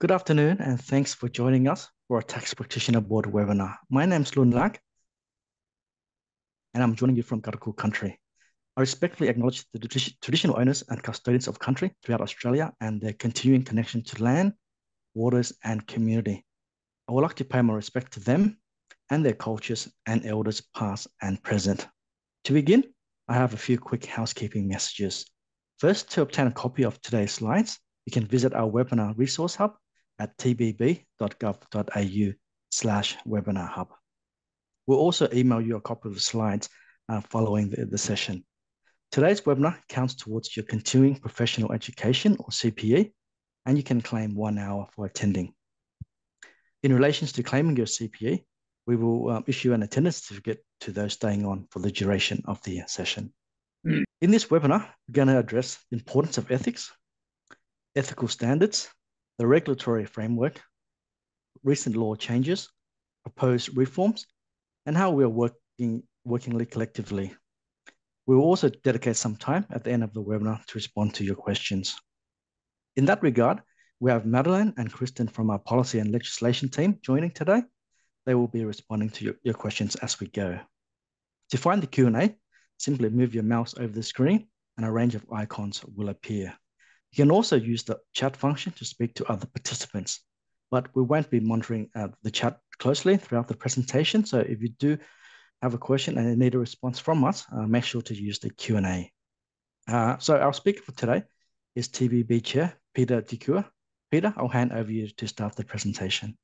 Good afternoon, and thanks for joining us for our Tax Practitioner Board webinar. My name is Lun Lak, and I'm joining you from Gadigal country. I respectfully acknowledge the traditional owners and custodians of country throughout Australia and their continuing connection to land, waters, and community. I would like to pay my respect to them and their cultures and elders past and present. To begin, I have a few quick housekeeping messages. First, to obtain a copy of today's slides, you can visit our webinar resource hub at tpb.gov.au slash webinar hub. We'll also email you a copy of the slides uh, following the, the session. Today's webinar counts towards your continuing professional education or CPE, and you can claim one hour for attending. In relation to claiming your CPE, we will um, issue an attendance certificate to those staying on for the duration of the session. Mm. In this webinar, we're going to address the importance of ethics, ethical standards, the regulatory framework, recent law changes, proposed reforms, and how we are working working collectively. We will also dedicate some time at the end of the webinar to respond to your questions. In that regard, we have Madeline and Kristen from our policy and legislation team joining today. They will be responding to your, your questions as we go. To find the Q&A, simply move your mouse over the screen and a range of icons will appear. You can also use the chat function to speak to other participants, but we won't be monitoring uh, the chat closely throughout the presentation. So if you do have a question and need a response from us, uh, make sure to use the Q&A. Uh, so our speaker for today is TPB Chair, Peter de Cure. Peter, I'll hand over you to start the presentation.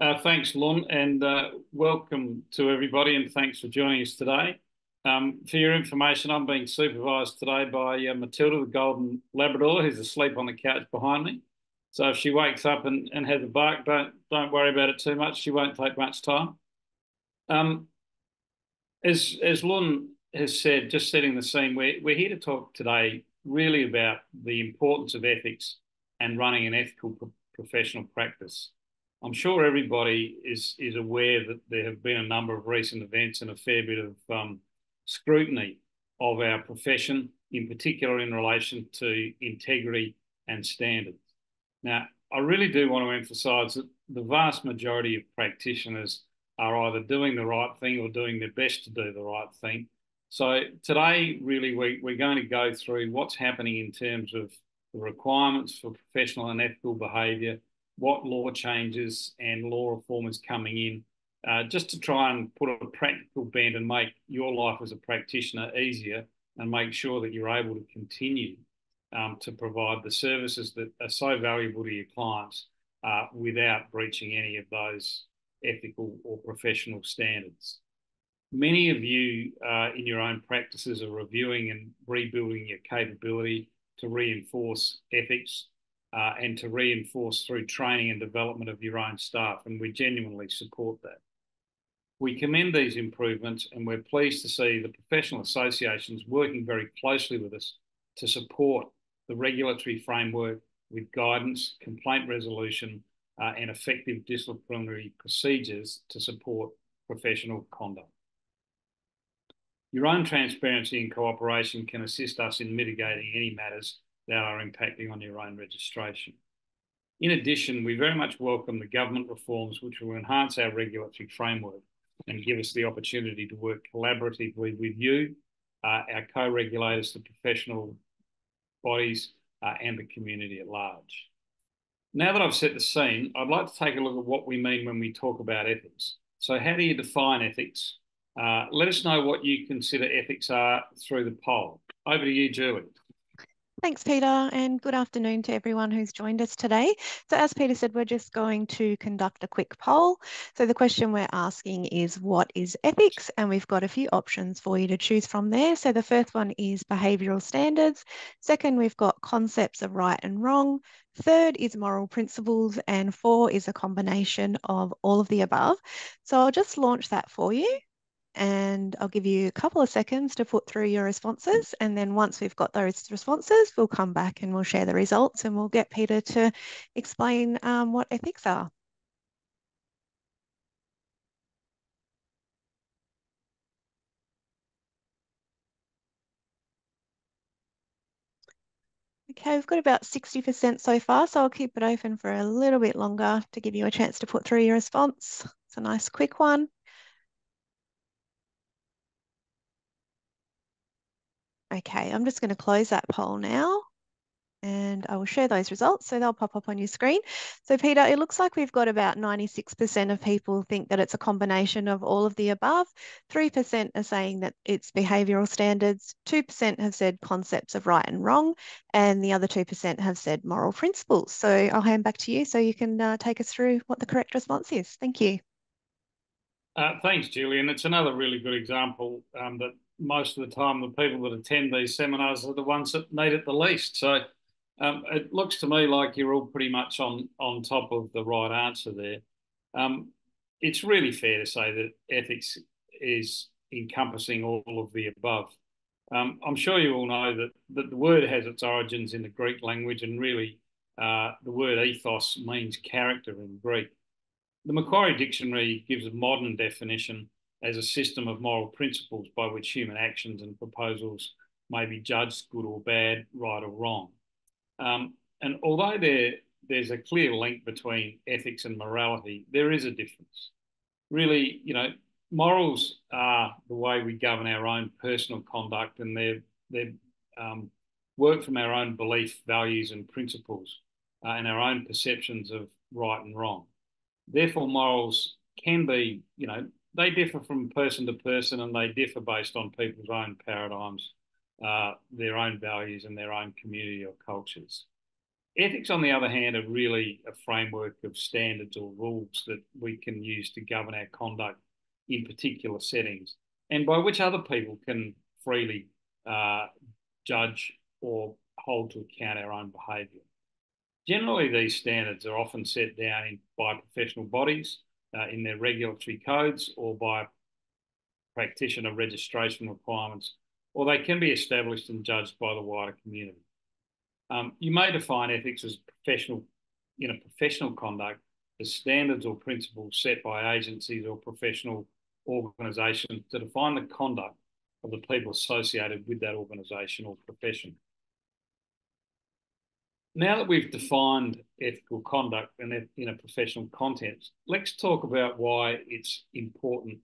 Uh, thanks, Lon, and uh, welcome to everybody, and thanks for joining us today. Um, for your information, I'm being supervised today by uh, Matilda, the golden Labrador, who's asleep on the couch behind me. So if she wakes up and, and has a bark, don't don't worry about it too much. She won't take much time. Um, as as Lun has said, just setting the scene, we're, we're here to talk today really about the importance of ethics and running an ethical pro professional practice. I'm sure everybody is is aware that there have been a number of recent events and a fair bit of um, scrutiny of our profession, in particular in relation to integrity and standards. Now, I really do want to emphasise that the vast majority of practitioners are either doing the right thing or doing their best to do the right thing. So today, really, we, we're going to go through what's happening in terms of the requirements for professional and ethical behaviour, what law changes and law reform is coming in, uh, just to try and put a practical bend and make your life as a practitioner easier and make sure that you're able to continue um, to provide the services that are so valuable to your clients uh, without breaching any of those ethical or professional standards. Many of you uh, in your own practices are reviewing and rebuilding your capability to reinforce ethics uh, and to reinforce through training and development of your own staff, and we genuinely support that. We commend these improvements and we're pleased to see the professional associations working very closely with us to support the regulatory framework with guidance, complaint resolution, uh, and effective disciplinary procedures to support professional conduct. Your own transparency and cooperation can assist us in mitigating any matters that are impacting on your own registration. In addition, we very much welcome the government reforms which will enhance our regulatory framework and give us the opportunity to work collaboratively with you, uh, our co-regulators, the professional bodies, uh, and the community at large. Now that I've set the scene, I'd like to take a look at what we mean when we talk about ethics. So how do you define ethics? Uh, let us know what you consider ethics are through the poll. Over to you, Julie. Thanks, Peter, and good afternoon to everyone who's joined us today. So as Peter said, we're just going to conduct a quick poll. So the question we're asking is, what is ethics? And we've got a few options for you to choose from there. So the first one is behavioural standards. Second, we've got concepts of right and wrong. Third is moral principles. And four is a combination of all of the above. So I'll just launch that for you and I'll give you a couple of seconds to put through your responses. And then once we've got those responses, we'll come back and we'll share the results and we'll get Peter to explain um, what ethics are. Okay, we've got about 60% so far, so I'll keep it open for a little bit longer to give you a chance to put through your response. It's a nice quick one. Okay, I'm just going to close that poll now and I will share those results so they'll pop up on your screen. So Peter, it looks like we've got about 96% of people think that it's a combination of all of the above. 3% are saying that it's behavioural standards, 2% have said concepts of right and wrong, and the other 2% have said moral principles. So I'll hand back to you so you can uh, take us through what the correct response is. Thank you. Uh, thanks, Julian. It's another really good example um, that most of the time the people that attend these seminars are the ones that need it the least. So um, it looks to me like you're all pretty much on, on top of the right answer there. Um, it's really fair to say that ethics is encompassing all of the above. Um, I'm sure you all know that, that the word has its origins in the Greek language, and really uh, the word ethos means character in Greek. The Macquarie Dictionary gives a modern definition as a system of moral principles by which human actions and proposals may be judged good or bad, right or wrong. Um, and although there, there's a clear link between ethics and morality, there is a difference. Really, you know, morals are the way we govern our own personal conduct and they're, they're um, work from our own belief, values, and principles uh, and our own perceptions of right and wrong. Therefore, morals can be, you know, they differ from person to person and they differ based on people's own paradigms uh, their own values and their own community or cultures. Ethics, on the other hand, are really a framework of standards or rules that we can use to govern our conduct in particular settings, and by which other people can freely uh, judge or hold to account our own behaviour. Generally, these standards are often set down in, by professional bodies uh, in their regulatory codes or by practitioner registration requirements or they can be established and judged by the wider community. Um, you may define ethics as professional, in a professional conduct as standards or principles set by agencies or professional organisations to define the conduct of the people associated with that organisation or profession. Now that we've defined ethical conduct and in a professional context, let's talk about why it's important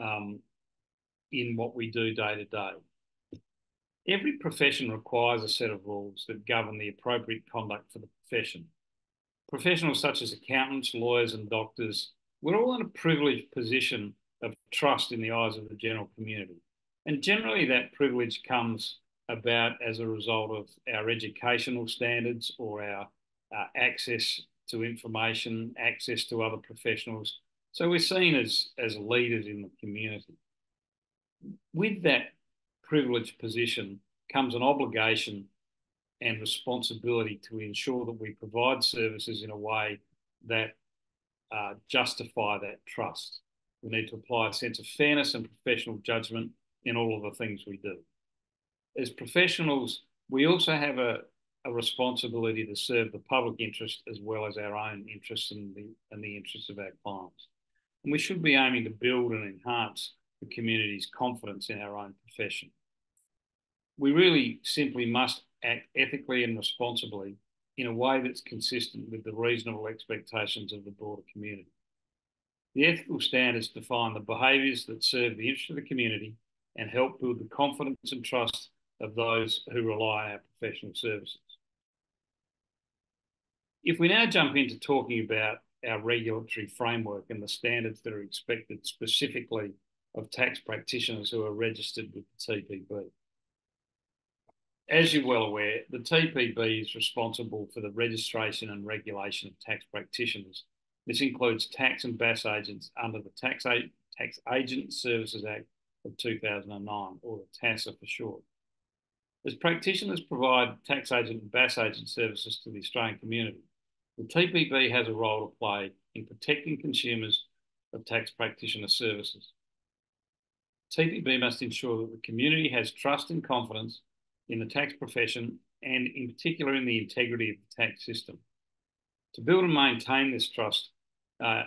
um, in what we do day to day. Every profession requires a set of rules that govern the appropriate conduct for the profession. Professionals such as accountants, lawyers, and doctors, we're all in a privileged position of trust in the eyes of the general community. And generally, that privilege comes about as a result of our educational standards or our uh, access to information, access to other professionals. So we're seen as, as leaders in the community. With that privileged position comes an obligation and responsibility to ensure that we provide services in a way that uh, justify that trust. We need to apply a sense of fairness and professional judgment in all of the things we do. As professionals, we also have a, a responsibility to serve the public interest as well as our own interests and the, and the interests of our clients. And we should be aiming to build and enhance the community's confidence in our own profession we really simply must act ethically and responsibly in a way that's consistent with the reasonable expectations of the broader community. The ethical standards define the behaviours that serve the interest of the community and help build the confidence and trust of those who rely on our professional services. If we now jump into talking about our regulatory framework and the standards that are expected specifically of tax practitioners who are registered with the TPB as you're well aware, the TPB is responsible for the registration and regulation of tax practitioners. This includes tax and BAS agents under the Tax, tax Agent Services Act of 2009, or the TASA for short. As practitioners provide tax agent and BAS agent services to the Australian community, the TPB has a role to play in protecting consumers of tax practitioner services. TPB must ensure that the community has trust and confidence in the tax profession and in particular in the integrity of the tax system. To build and maintain this trust, uh,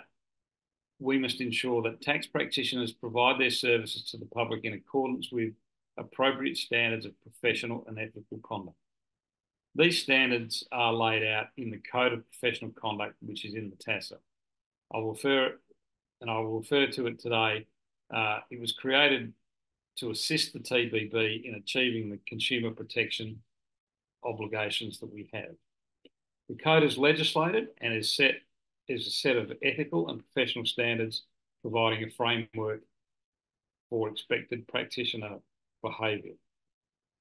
we must ensure that tax practitioners provide their services to the public in accordance with appropriate standards of professional and ethical conduct. These standards are laid out in the Code of Professional Conduct, which is in the TASA. I will refer, and I will refer to it today. Uh, it was created to assist the TPB in achieving the consumer protection obligations that we have. The code is legislated and is set is a set of ethical and professional standards providing a framework for expected practitioner behaviour.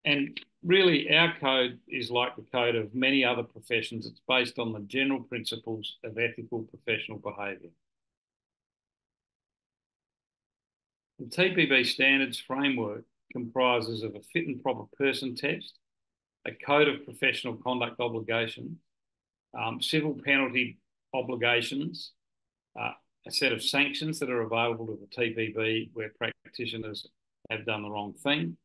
And really, our code is like the code of many other professions. It's based on the general principles of ethical professional behaviour. The TPB standards framework comprises of a fit and proper person test, a code of professional conduct obligations, um, civil penalty obligations, uh, a set of sanctions that are available to the TPB where practitioners have done the wrong thing,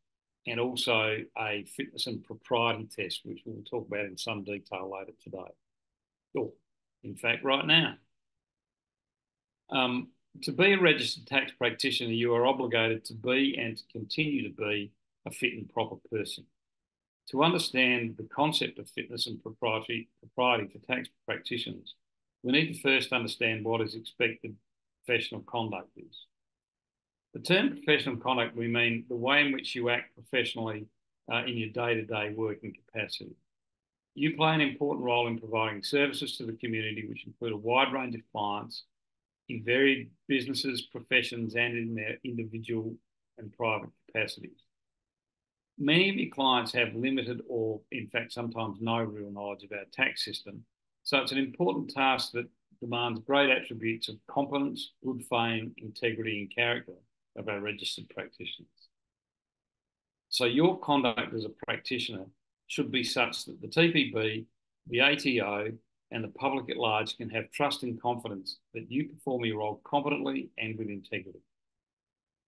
and also a fitness and propriety test, which we'll talk about in some detail later today. Or, in fact, right now. Um, to be a registered tax practitioner, you are obligated to be and to continue to be a fit and proper person. To understand the concept of fitness and propriety, propriety for tax practitioners, we need to first understand what is expected professional conduct is. The term professional conduct, we mean the way in which you act professionally uh, in your day-to-day working capacity. You play an important role in providing services to the community, which include a wide range of clients in varied businesses, professions, and in their individual and private capacities. Many of your clients have limited or, in fact, sometimes no real knowledge of our tax system. So it's an important task that demands great attributes of competence, good fame, integrity, and character of our registered practitioners. So your conduct as a practitioner should be such that the TPB, the ATO, and the public at large can have trust and confidence that you perform your role competently and with integrity.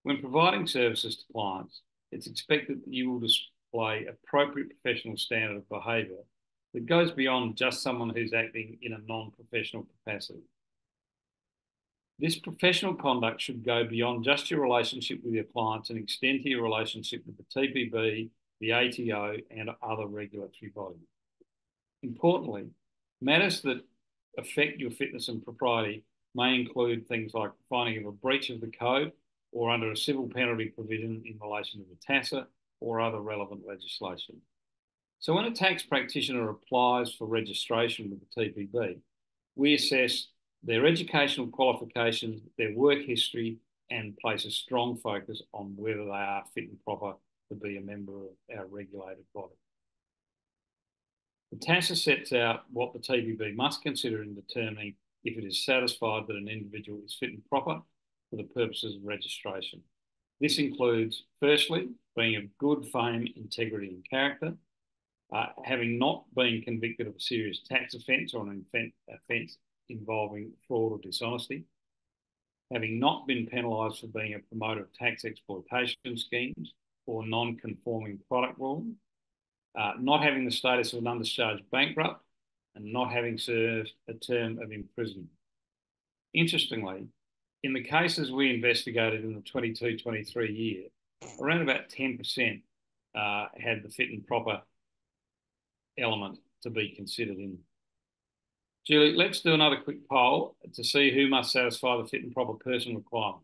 When providing services to clients, it's expected that you will display appropriate professional standard of behaviour that goes beyond just someone who's acting in a non-professional capacity. This professional conduct should go beyond just your relationship with your clients and extend to your relationship with the TPB, the ATO, and other regulatory bodies. Importantly, matters that affect your fitness and propriety may include things like finding of a breach of the code or under a civil penalty provision in relation to the TASA or other relevant legislation. So when a tax practitioner applies for registration with the TPB, we assess their educational qualifications, their work history, and place a strong focus on whether they are fit and proper to be a member of our regulated body. The TASA sets out what the TPB must consider in determining if it is satisfied that an individual is fit and proper for the purposes of registration. This includes, firstly, being of good fame, integrity, and character, uh, having not been convicted of a serious tax offence or an offence involving fraud or dishonesty, having not been penalised for being a promoter of tax exploitation schemes or non-conforming product rule, uh, not having the status of an undischarged bankrupt, and not having served a term of imprisonment. Interestingly, in the cases we investigated in the 22-23 year, around about 10% uh, had the fit and proper element to be considered in Julie, let's do another quick poll to see who must satisfy the fit and proper person requirement.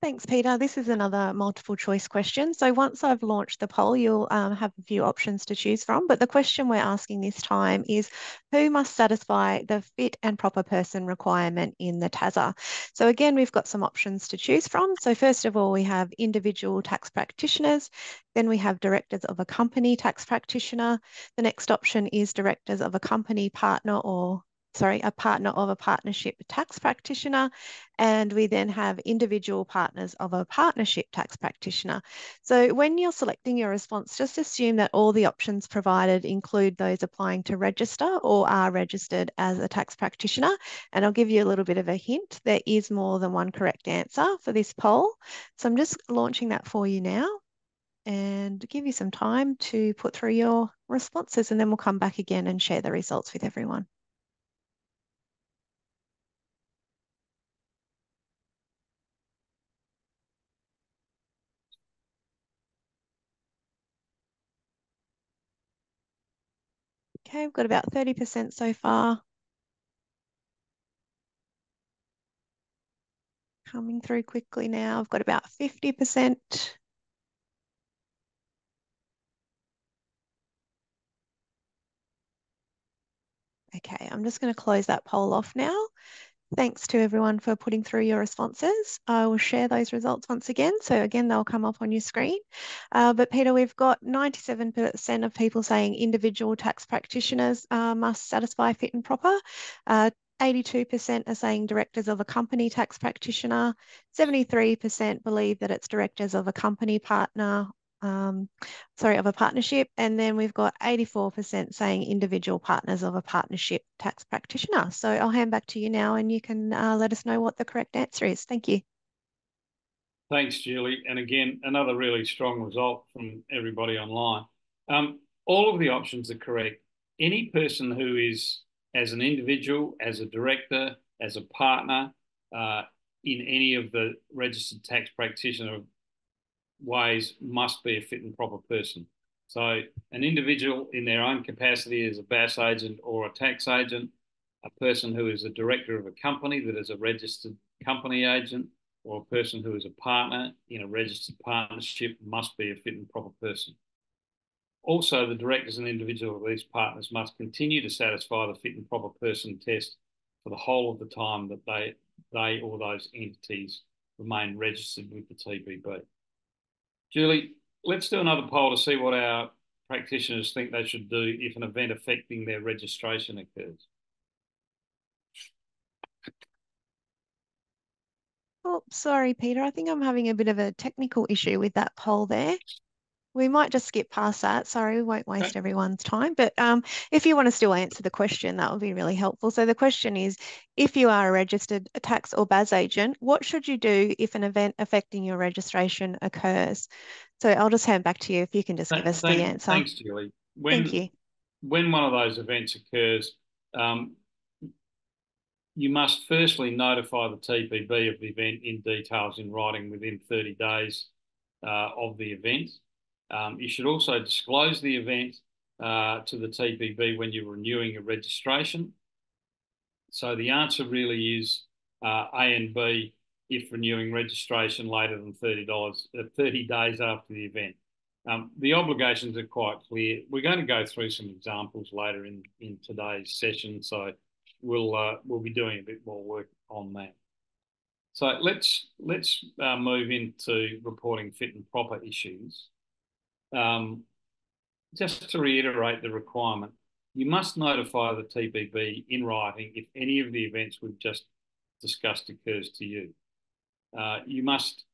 Thanks, Peter. This is another multiple choice question. So once I've launched the poll, you'll um, have a few options to choose from. But the question we're asking this time is who must satisfy the fit and proper person requirement in the TASA? So again, we've got some options to choose from. So first of all, we have individual tax practitioners. Then we have directors of a company tax practitioner. The next option is directors of a company partner or sorry, a partner of a partnership tax practitioner, and we then have individual partners of a partnership tax practitioner. So when you're selecting your response, just assume that all the options provided include those applying to register or are registered as a tax practitioner. And I'll give you a little bit of a hint. There is more than one correct answer for this poll. So I'm just launching that for you now and give you some time to put through your responses and then we'll come back again and share the results with everyone. Okay, we've got about 30% so far. Coming through quickly now. I've got about 50%. Okay, I'm just going to close that poll off now. Thanks to everyone for putting through your responses. I will share those results once again. So again, they'll come up on your screen. Uh, but Peter, we've got 97% of people saying individual tax practitioners uh, must satisfy fit and proper. 82% uh, are saying directors of a company tax practitioner. 73% believe that it's directors of a company partner um, sorry, of a partnership. And then we've got 84% saying individual partners of a partnership tax practitioner. So I'll hand back to you now and you can uh, let us know what the correct answer is. Thank you. Thanks, Julie. And again, another really strong result from everybody online. Um, all of the options are correct. Any person who is, as an individual, as a director, as a partner, uh, in any of the registered tax practitioner ways must be a fit and proper person. So, an individual in their own capacity as a BAS agent or a tax agent, a person who is a director of a company that is a registered company agent, or a person who is a partner in a registered partnership must be a fit and proper person. Also, the directors and individual of these partners must continue to satisfy the fit and proper person test for the whole of the time that they, they or those entities remain registered with the TPB. Julie, let's do another poll to see what our practitioners think they should do if an event affecting their registration occurs. Oh, sorry, Peter. I think I'm having a bit of a technical issue with that poll there. We might just skip past that. Sorry, we won't waste okay. everyone's time. But um, if you want to still answer the question, that would be really helpful. So the question is, if you are a registered tax or BAS agent, what should you do if an event affecting your registration occurs? So I'll just hand back to you if you can just give us the answer. Thanks, Julie. When, Thank you. When one of those events occurs, um, you must firstly notify the TPB of the event in details in writing within 30 days uh, of the event. Um, you should also disclose the event uh, to the TPB when you're renewing a registration. So the answer really is uh, A and B if renewing registration later than $30, uh, 30 days after the event. Um, the obligations are quite clear. We're going to go through some examples later in, in today's session, so we'll uh, we'll be doing a bit more work on that. So let's let's uh, move into reporting fit and proper issues. Um, just to reiterate the requirement, you must notify the TPB in writing if any of the events we've just discussed occurs to you. Uh, you must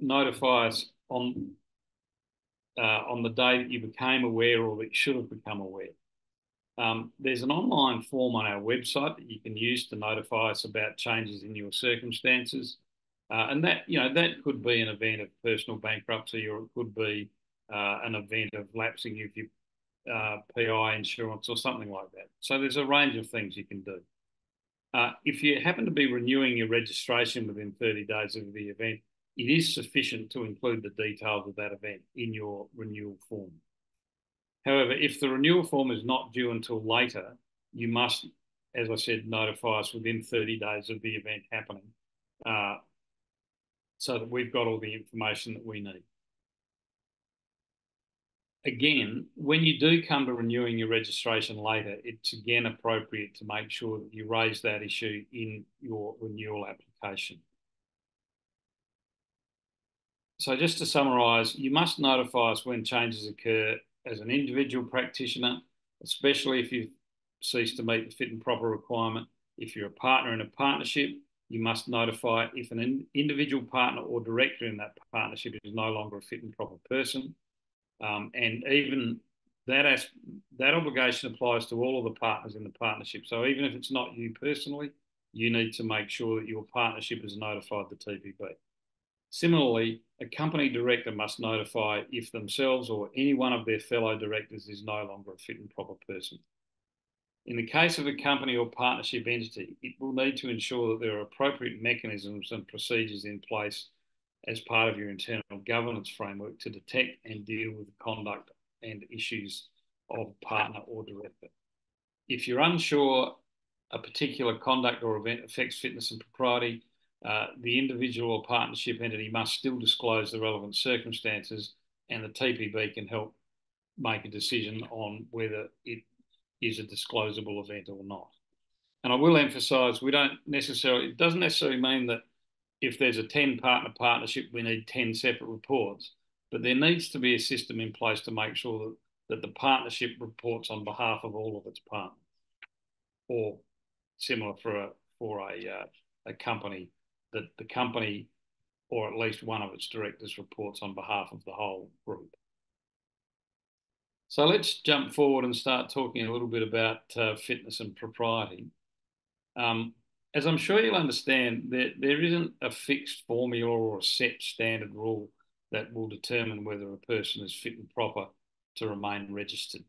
notify us on uh, on the day that you became aware or that you should have become aware. Um, there's an online form on our website that you can use to notify us about changes in your circumstances. Uh, and that, you know, that could be an event of personal bankruptcy or it could be uh, an event of lapsing of your uh, PI insurance or something like that. So there's a range of things you can do. Uh, if you happen to be renewing your registration within 30 days of the event, it is sufficient to include the details of that event in your renewal form. However, if the renewal form is not due until later, you must, as I said, notify us within 30 days of the event happening uh, so that we've got all the information that we need. Again, when you do come to renewing your registration later, it's again appropriate to make sure that you raise that issue in your renewal application. So just to summarise, you must notify us when changes occur as an individual practitioner, especially if you've ceased to meet the fit and proper requirement. If you're a partner in a partnership, you must notify if an in individual partner or director in that partnership is no longer a fit and proper person. Um, and even that, as, that obligation applies to all of the partners in the partnership. So even if it's not you personally, you need to make sure that your partnership has notified the TPB. Similarly, a company director must notify if themselves or any one of their fellow directors is no longer a fit and proper person. In the case of a company or partnership entity, it will need to ensure that there are appropriate mechanisms and procedures in place as part of your internal governance framework to detect and deal with the conduct and issues of partner or director. If you're unsure a particular conduct or event affects fitness and propriety, uh, the individual or partnership entity must still disclose the relevant circumstances and the TPB can help make a decision on whether it is a disclosable event or not. And I will emphasise we don't necessarily, it doesn't necessarily mean that if there's a 10 partner partnership, we need 10 separate reports, but there needs to be a system in place to make sure that, that the partnership reports on behalf of all of its partners or similar for a, for a, uh, a company that the company or at least one of its directors reports on behalf of the whole group. So let's jump forward and start talking a little bit about uh, fitness and propriety. Um, as I'm sure you'll understand, there, there isn't a fixed formula or a set standard rule that will determine whether a person is fit and proper to remain registered.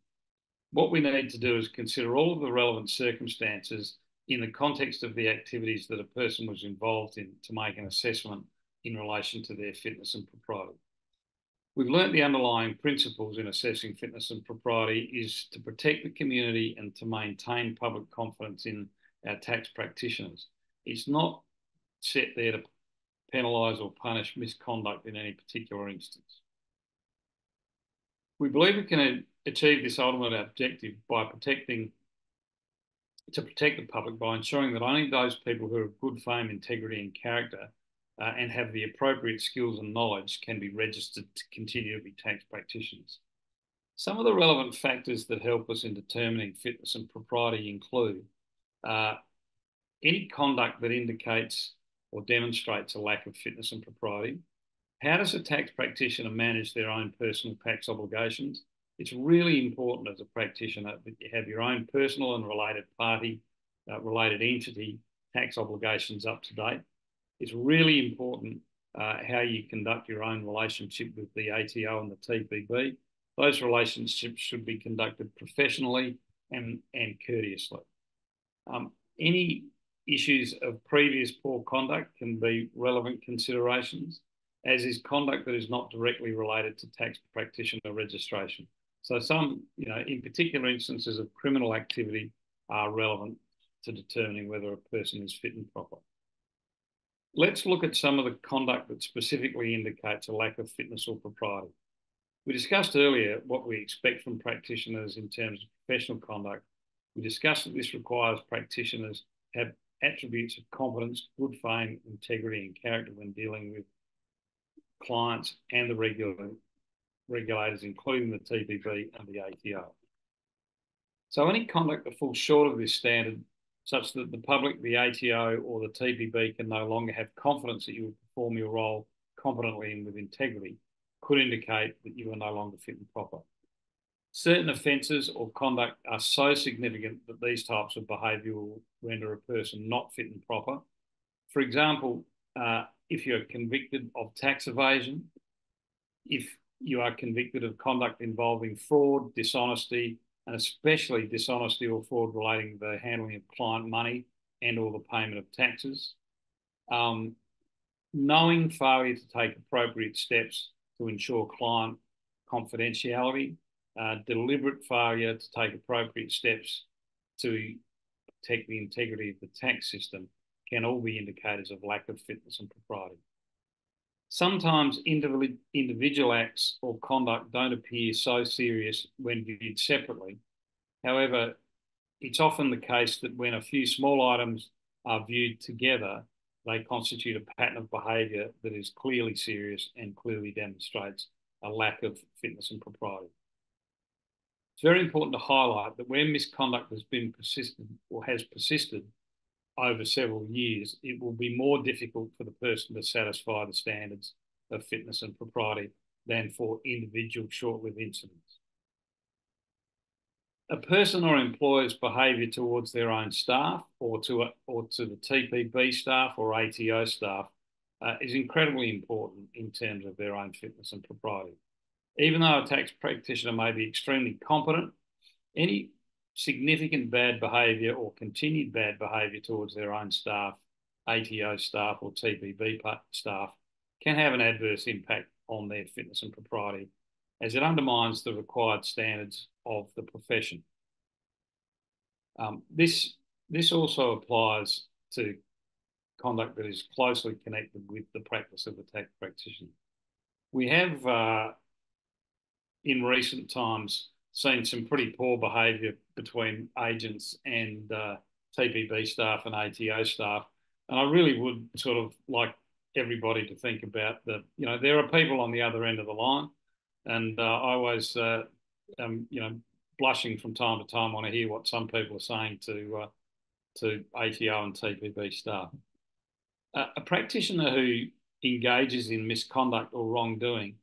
What we need to do is consider all of the relevant circumstances in the context of the activities that a person was involved in to make an assessment in relation to their fitness and propriety. We've learnt the underlying principles in assessing fitness and propriety is to protect the community and to maintain public confidence in our tax practitioners. It's not set there to penalise or punish misconduct in any particular instance. We believe we can achieve this ultimate objective by protecting to protect the public by ensuring that only those people who have good fame, integrity, and character uh, and have the appropriate skills and knowledge can be registered to continue to be tax practitioners. Some of the relevant factors that help us in determining fitness and propriety include uh, any conduct that indicates or demonstrates a lack of fitness and propriety. How does a tax practitioner manage their own personal tax obligations? It's really important as a practitioner that you have your own personal and related party, uh, related entity tax obligations up to date. It's really important uh, how you conduct your own relationship with the ATO and the TPB. Those relationships should be conducted professionally and, and courteously. Um, any issues of previous poor conduct can be relevant considerations, as is conduct that is not directly related to tax practitioner registration. So some, you know, in particular instances of criminal activity are relevant to determining whether a person is fit and proper. Let's look at some of the conduct that specifically indicates a lack of fitness or propriety. We discussed earlier what we expect from practitioners in terms of professional conduct. We discussed that this requires practitioners have attributes of competence, good fame, integrity, and character when dealing with clients and the regulators, including the TPB and the ATO. So any conduct that falls short of this standard, such that the public, the ATO, or the TPB can no longer have confidence that you will perform your role competently and with integrity, could indicate that you are no longer fit and proper. Certain offences or conduct are so significant that these types of behaviour will render a person not fit and proper. For example, uh, if you're convicted of tax evasion, if you are convicted of conduct involving fraud, dishonesty, and especially dishonesty or fraud relating to the handling of client money and or the payment of taxes. Um, knowing failure to take appropriate steps to ensure client confidentiality, uh, deliberate failure to take appropriate steps to protect the integrity of the tax system can all be indicators of lack of fitness and propriety. Sometimes individual acts or conduct don't appear so serious when viewed separately. However, it's often the case that when a few small items are viewed together, they constitute a pattern of behaviour that is clearly serious and clearly demonstrates a lack of fitness and propriety. It's very important to highlight that where misconduct has been persistent or has persisted over several years, it will be more difficult for the person to satisfy the standards of fitness and propriety than for individual short-lived incidents. A person or employer's behaviour towards their own staff or to, a, or to the TPB staff or ATO staff uh, is incredibly important in terms of their own fitness and propriety. Even though a tax practitioner may be extremely competent, any significant bad behaviour or continued bad behaviour towards their own staff, ATO staff or TPB staff can have an adverse impact on their fitness and propriety as it undermines the required standards of the profession. Um, this, this also applies to conduct that is closely connected with the practice of the tax practitioner. We have, uh, in recent times, seen some pretty poor behaviour between agents and uh, TPB staff and ATO staff. And I really would sort of like everybody to think about that, you know, there are people on the other end of the line. And uh, I always, uh, you know, blushing from time to time when I hear what some people are saying to, uh, to ATO and TPB staff. a practitioner who engages in misconduct or wrongdoing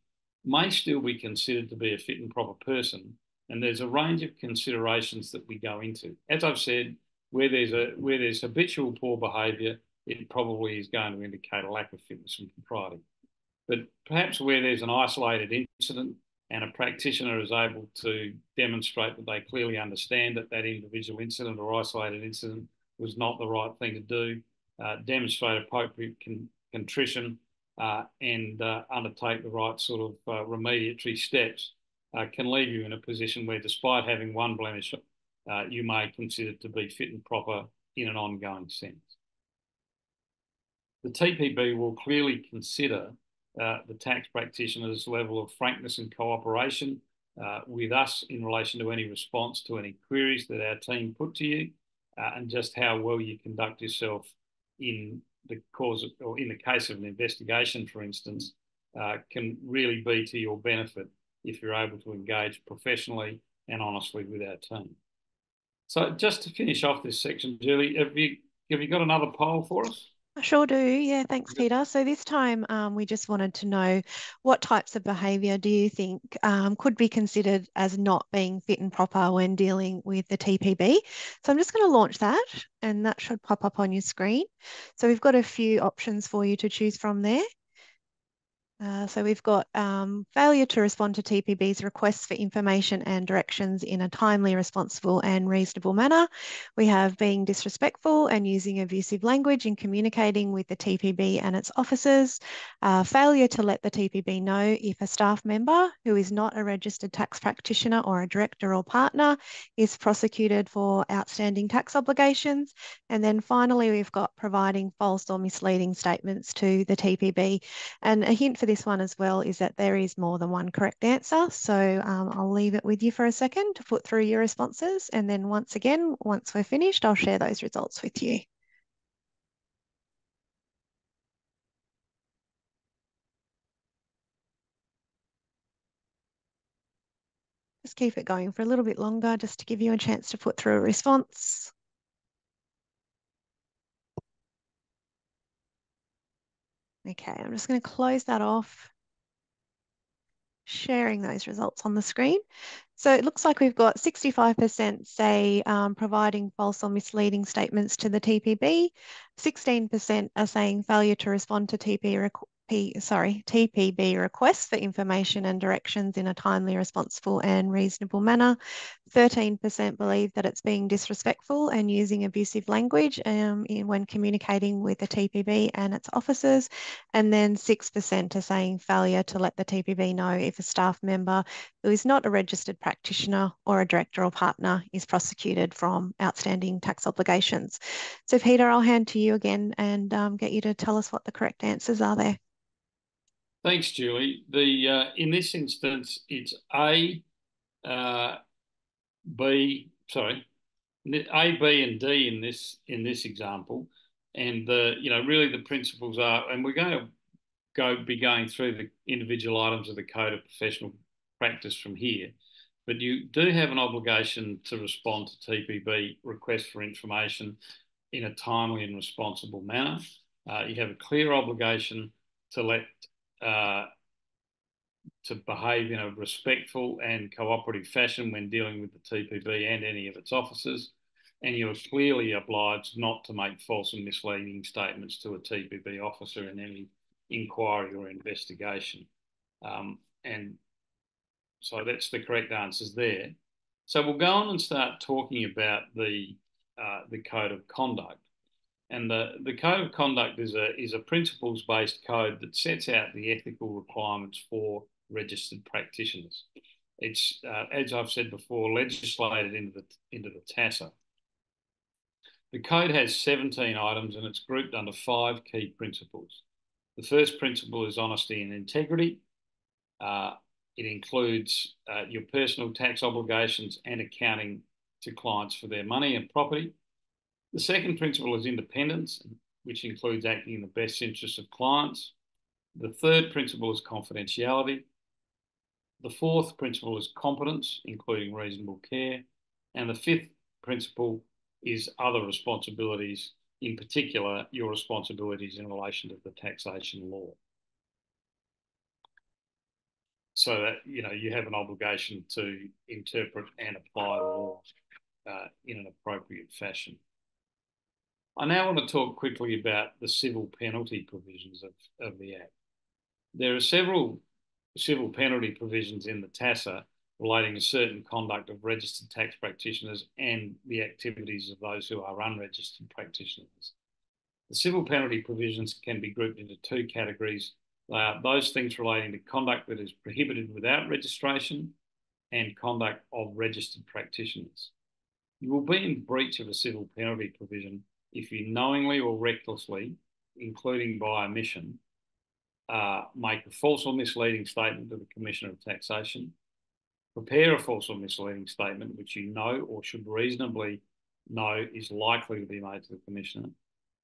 may still be considered to be a fit and proper person. And there's a range of considerations that we go into. As I've said, where there's a where there's habitual poor behaviour, it probably is going to indicate a lack of fitness and propriety. But perhaps where there's an isolated incident and a practitioner is able to demonstrate that they clearly understand that that individual incident or isolated incident was not the right thing to do, uh, demonstrate appropriate con- contrition, uh, and uh, undertake the right sort of uh, remediatory steps, uh, can leave you in a position where, despite having one blemish, uh, you may consider to be fit and proper in an ongoing sense. The TPB will clearly consider uh, the tax practitioner's level of frankness and cooperation with us in relation to any response to any queries that our team put to you, and just how well you conduct yourself in the cause of, or in the case of an investigation, for instance, uh, can really be to your benefit if you're able to engage professionally and honestly with our team. So just to finish off this section, Julie, have you have you got another poll for us? I sure do. Yeah, thanks, Peter. So this time um, we just wanted to know what types of behaviour do you think um, could be considered as not being fit and proper when dealing with the TPB? So I'm just going to launch that and that should pop up on your screen. So we've got a few options for you to choose from there. Uh, so we've got um, failure to respond to TPB's requests for information and directions in a timely, responsible and reasonable manner. We have being disrespectful and using abusive language in communicating with the TPB and its officers. Uh, failure to let the TPB know if a staff member who is not a registered tax practitioner or a director or partner is prosecuted for outstanding tax obligations. And then finally, we've got providing false or misleading statements to the TPB. And a hint for this one as well is that there is more than one correct answer. So um, I'll leave it with you for a second to put through your responses. And then once again, once we're finished, I'll share those results with you. Just keep it going for a little bit longer just to give you a chance to put through a response. Okay, I'm just going to close that off, sharing those results on the screen. So it looks like we've got 65% say um, providing false or misleading statements to the TPB, 16% are saying failure to respond to TP Sorry, TPB requests for information and directions in a timely, responsible and reasonable manner. 13% believe that it's being disrespectful and using abusive language um, in, when communicating with the TPB and its officers. And then 6% are saying failure to let the TPB know if a staff member who is not a registered practitioner or a director or partner is prosecuted from outstanding tax obligations. So Peter, I'll hand to you again and um, get you to tell us what the correct answers are there. Thanks, Julie. The uh, in this instance, it's A, uh, B. Sorry, A, B, and D in this in this example, and the you know really the principles are, and we're going to go be going through the individual items of the code of professional practice from here, but you do have an obligation to respond to TPB requests for information in a timely and responsible manner. Uh, you have a clear obligation to let uh, to behave in a respectful and cooperative fashion when dealing with the TPB and any of its officers. And you are clearly obliged not to make false and misleading statements to a TPB officer in any inquiry or investigation. Um, and so that's the correct answers there. So we'll go on and start talking about the uh, the code of conduct. And the, the code of conduct is a, is a principles based code that sets out the ethical requirements for registered practitioners. it's, uh, as I've said before, legislated into the, into the TASA. The code has 17 items and it's grouped under five key principles. The first principle is honesty and integrity. Uh, it includes uh, your personal tax obligations and accounting to clients for their money and property. The second principle is independence, which includes acting in the best interest of clients. The third principle is confidentiality. The fourth principle is competence, including reasonable care. And the fifth principle is other responsibilities, in particular, your responsibilities in relation to the taxation law. So that, you know, you have an obligation to interpret and apply the law uh, in an appropriate fashion. I now want to talk quickly about the civil penalty provisions of, of the Act. There are several civil penalty provisions in the TASA relating to certain conduct of registered tax practitioners and the activities of those who are unregistered practitioners. The civil penalty provisions can be grouped into two categories. They are those things relating to conduct that is prohibited without registration and conduct of registered practitioners. You will be in breach of a civil penalty provision if you knowingly or recklessly, including by omission, uh, make a false or misleading statement to the Commissioner of Taxation, prepare a false or misleading statement which you know or should reasonably know is likely to be made to the Commissioner,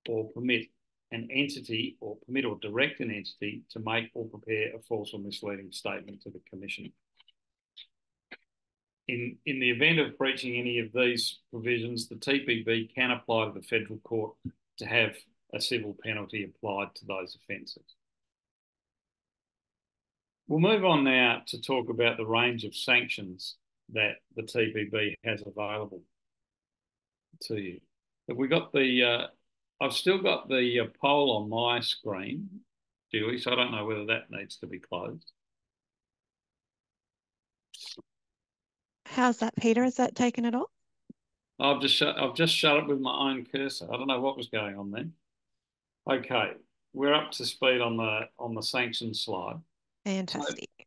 or permit an entity or permit or direct an entity to make or prepare a false or misleading statement to the Commissioner in, in the event of breaching any of these provisions, the TPB can apply to the federal court to have a civil penalty applied to those offences. We'll move on now to talk about the range of sanctions that the TPB has available to you. Have we got the, uh, I've still got the uh, poll on my screen, Julie, so I don't know whether that needs to be closed. How's that, Peter? Has that taken it off? I've just shut, I've just shut it with my own cursor. I don't know what was going on then. Okay, we're up to speed on the on the sanctions slide. Fantastic. So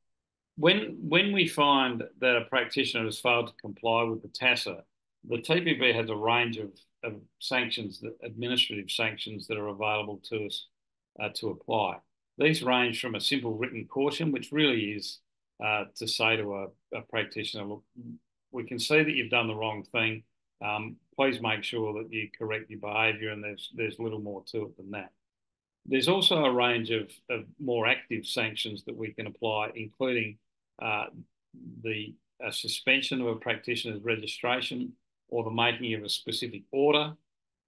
when when we find that a practitioner has failed to comply with the TASA, the TPB has a range of, of sanctions, that, administrative sanctions that are available to us uh, to apply. These range from a simple written caution, which really is uh, to say to a, a, practitioner, look, we can see that you've done the wrong thing. Um, please make sure that you correct your behaviour, and there's there's little more to it than that. There's also a range of, of more active sanctions that we can apply, including uh, the suspension of a practitioner's registration or the making of a specific order,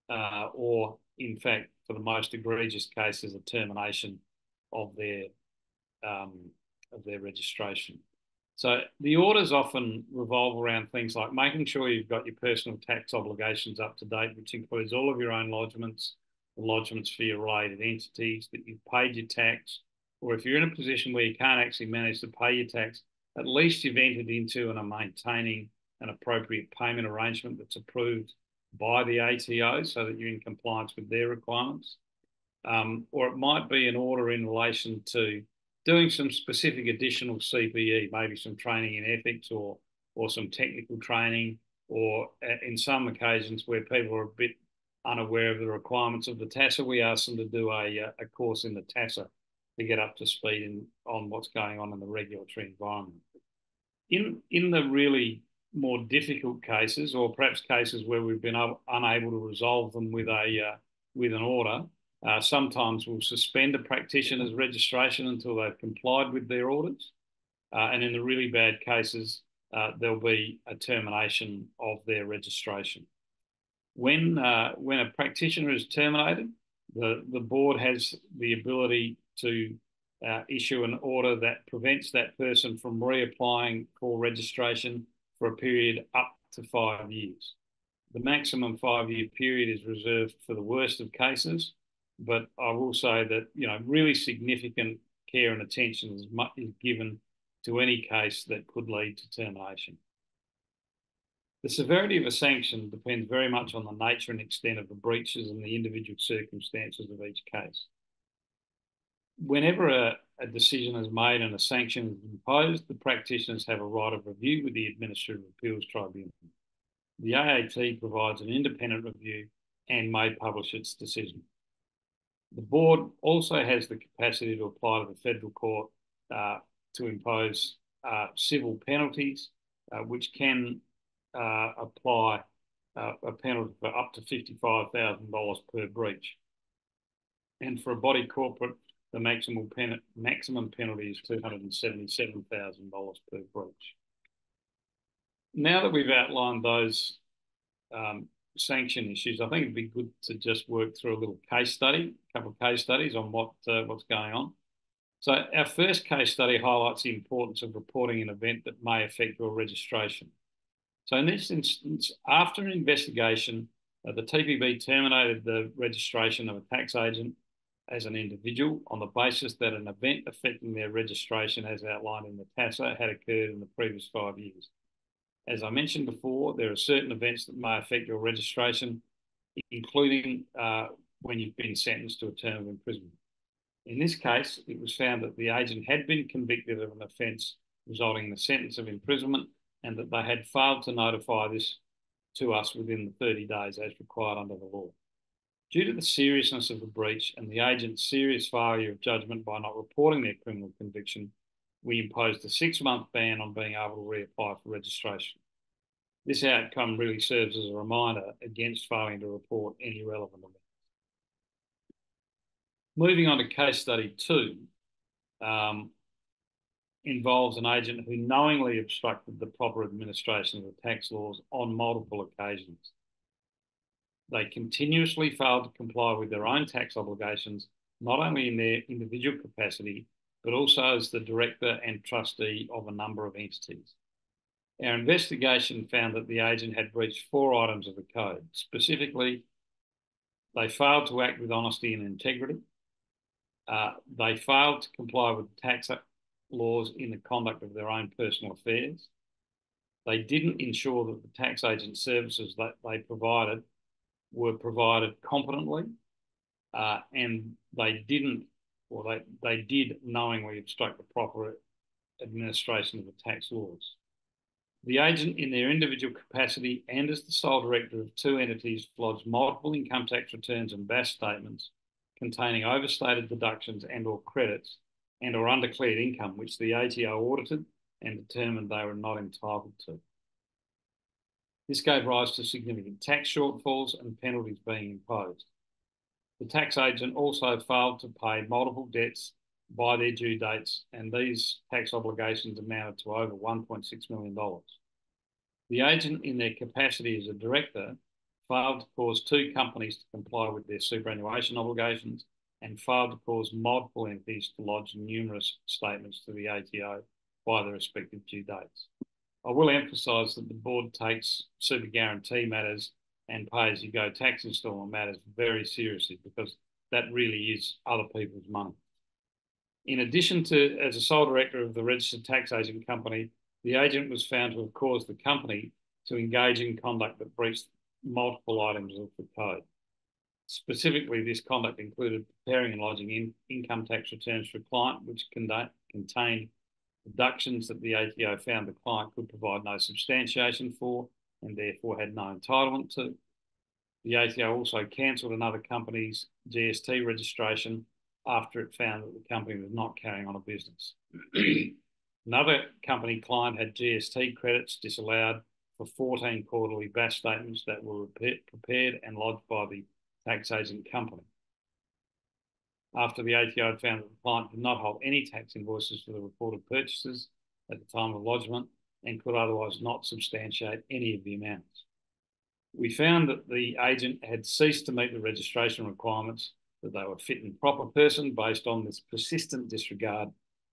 uh, or in fact, for the most egregious cases, a termination of their um, of their registration. So the orders often revolve around things like making sure you've got your personal tax obligations up to date, which includes all of your own lodgements, the lodgements for your related entities, that you've paid your tax, or if you're in a position where you can't actually manage to pay your tax, at least you've entered into and are maintaining an appropriate payment arrangement that's approved by the ATO so that you're in compliance with their requirements. Um, or it might be an order in relation to doing some specific additional CPE, maybe some training in ethics or or some technical training, or uh, in some occasions where people are a bit unaware of the requirements of the TASA, we ask them to do a, uh, a course in the TASA to get up to speed in, on what's going on in the regulatory environment. In, in the really more difficult cases, or perhaps cases where we've been unable to resolve them with a uh, with an order, uh, sometimes we'll suspend a practitioner's registration until they've complied with their orders. Uh, and in the really bad cases, uh, there'll be a termination of their registration. When, uh, when a practitioner is terminated, the, the board has the ability to uh, issue an order that prevents that person from reapplying for registration for a period up to five years. The maximum five year period is reserved for the worst of cases but I will say that you know really significant care and attention is, given to any case that could lead to termination. The severity of a sanction depends very much on the nature and extent of the breaches and the individual circumstances of each case. Whenever a, a decision is made and a sanction is imposed, the practitioners have a right of review with the Administrative Appeals Tribunal. The AAT provides an independent review and may publish its decision. The board also has the capacity to apply to the federal court uh, to impose uh, civil penalties, uh, which can uh, apply uh, a penalty for up to $55,000 per breach. And for a body corporate, the maximum, pen maximum penalty is $277,000 per breach. Now that we've outlined those um, sanction issues, I think it'd be good to just work through a little case study, a couple of case studies on what uh, what's going on. So our first case study highlights the importance of reporting an event that may affect your registration. So in this instance, after an investigation, uh, the TPB terminated the registration of a tax agent as an individual on the basis that an event affecting their registration as outlined in the TASA had occurred in the previous five years. As I mentioned before, there are certain events that may affect your registration, including uh, when you've been sentenced to a term of imprisonment. In this case, it was found that the agent had been convicted of an offence resulting in a sentence of imprisonment and that they had failed to notify this to us within the 30 days as required under the law. Due to the seriousness of the breach and the agent's serious failure of judgment by not reporting their criminal conviction, we imposed a six month ban on being able to reapply for registration. This outcome really serves as a reminder against failing to report any relevant events. Moving on to case study two, um, involves an agent who knowingly obstructed the proper administration of the tax laws on multiple occasions. They continuously failed to comply with their own tax obligations, not only in their individual capacity, but also as the director and trustee of a number of entities. Our investigation found that the agent had breached four items of the code. Specifically, they failed to act with honesty and integrity. Uh, they failed to comply with tax laws in the conduct of their own personal affairs. They didn't ensure that the tax agent services that they provided were provided competently, uh, and they didn't or they, they did knowingly obstruct the proper administration of the tax laws. The agent, in their individual capacity and as the sole director of two entities, lodged multiple income tax returns and BAS statements containing overstated deductions and or credits and or undeclared income, which the ATO audited and determined they were not entitled to. This gave rise to significant tax shortfalls and penalties being imposed. The tax agent also failed to pay multiple debts by their due dates, and these tax obligations amounted to over $1.6 million. The agent, in their capacity as a director, failed to cause two companies to comply with their superannuation obligations and failed to cause multiple entities to lodge numerous statements to the ATO by their respective due dates. I will emphasise that the board takes super guarantee matters and pay as you go tax instalment matters very seriously because that really is other people's money. In addition to, as a sole director of the registered tax agent company, the agent was found to have caused the company to engage in conduct that breached multiple items of the code. Specifically, this conduct included preparing and lodging in income tax returns for a client, which contained deductions that the ATO found the client could provide no substantiation for and therefore had no entitlement to. The ATO also cancelled another company's GST registration after it found that the company was not carrying on a business. another company client had GST credits disallowed for 14 quarterly BAS statements that were prepared and lodged by the tax agent company. After the ATO had found that the client did not hold any tax invoices for the reported purchases at the time of lodgement, and could otherwise not substantiate any of the amounts. We found that the agent had ceased to meet the registration requirements, that they were fit and proper person based on this persistent disregard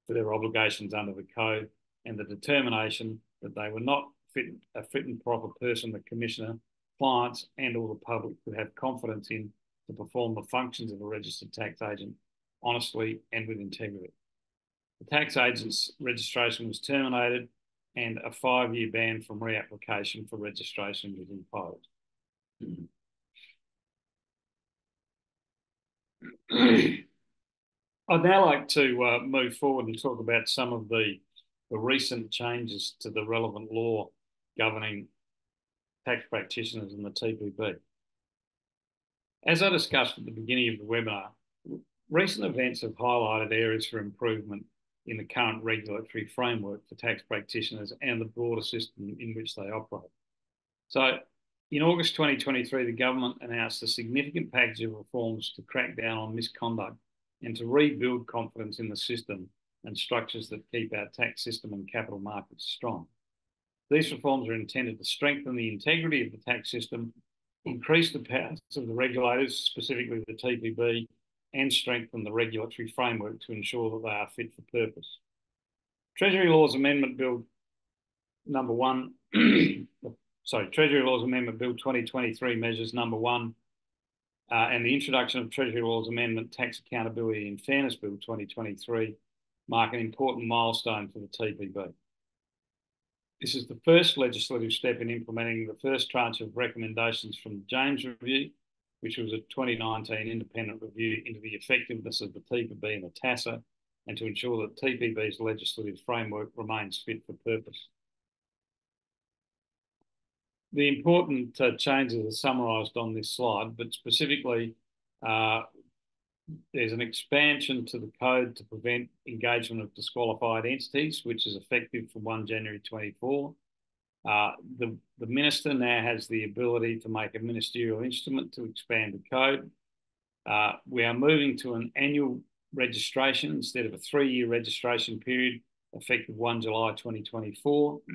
for their obligations under the code and the determination that they were not fit, a fit and proper person the Commissioner, clients and all the public could have confidence in to perform the functions of a registered tax agent honestly and with integrity. The tax agent's registration was terminated and a five-year ban from reapplication for registration was imposed. I'd now like to uh, move forward and talk about some of the, the recent changes to the relevant law governing tax practitioners and the TPB. As I discussed at the beginning of the webinar, recent events have highlighted areas for improvement in the current regulatory framework for tax practitioners and the broader system in which they operate. So in August 2023, the government announced a significant package of reforms to crack down on misconduct and to rebuild confidence in the system and structures that keep our tax system and capital markets strong. These reforms are intended to strengthen the integrity of the tax system, increase the powers of the regulators, specifically the TPB, and strengthen the regulatory framework to ensure that they are fit for purpose. Treasury Laws Amendment Bill number one, sorry, Treasury Laws Amendment Bill 2023 measures number one uh, and the introduction of Treasury Laws Amendment Tax Accountability and Fairness Bill 2023 mark an important milestone for the TPB. This is the first legislative step in implementing the first tranche of recommendations from the James Review, which was a 2019 independent review into the effectiveness of the TPB and the TASA, and to ensure that TPB's legislative framework remains fit for purpose. The important uh, changes are summarised on this slide, but specifically, uh, there's an expansion to the code to prevent engagement of disqualified entities, which is effective from 1 January 24. Uh, the, the minister now has the ability to make a ministerial instrument to expand the code. Uh, we are moving to an annual registration instead of a three-year registration period effective 1 July 2024.